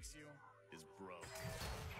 makes you is broke.